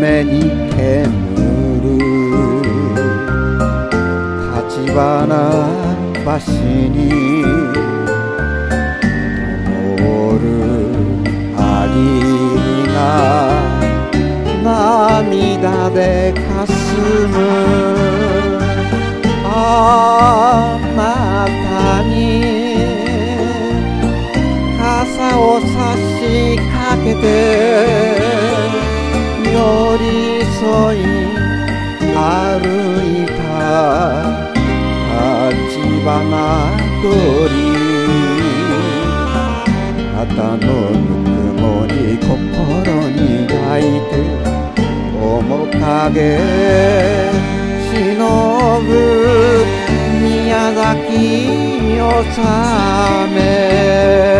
雨に煙る。立花橋に灯る有が涙でかすむ。あなたに傘を差しかけて。り添い歩いた立花通り。旗のぬくもり心に抱いて面影忍ぶ宮崎納め。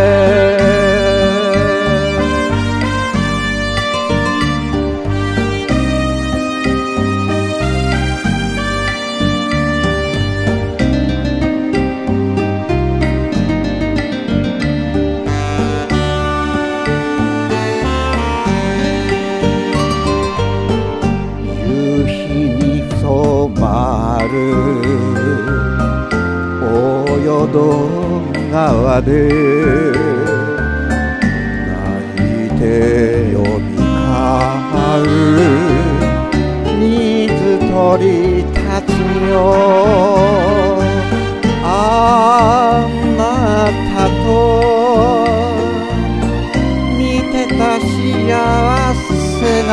大淀川で泣いて呼び交う水鳥たちよ。あなたと見てた幸せが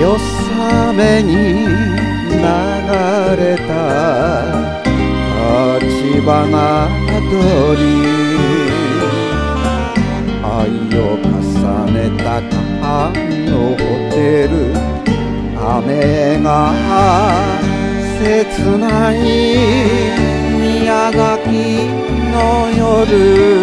よさめにれた立花通り愛を重ねた紙のホテル雨が切ない宮崎の夜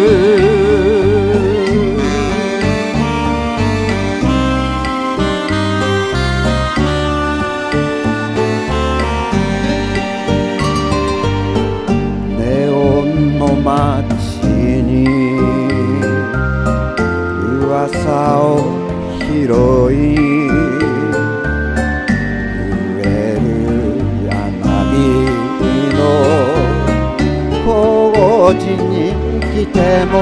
噂を拾い揺れる柳の工事に来ても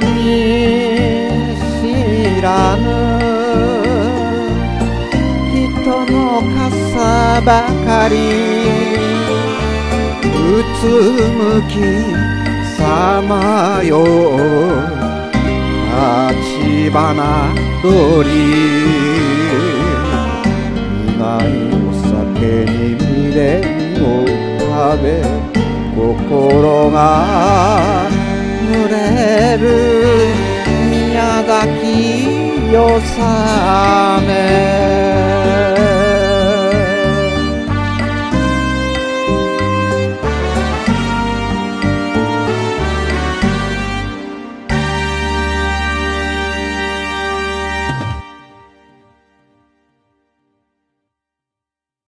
見知らぬ人の傘ばかりうつむきさまよ立花通り。苦いお酒に未練を食べ心が濡れる。宮崎よさめ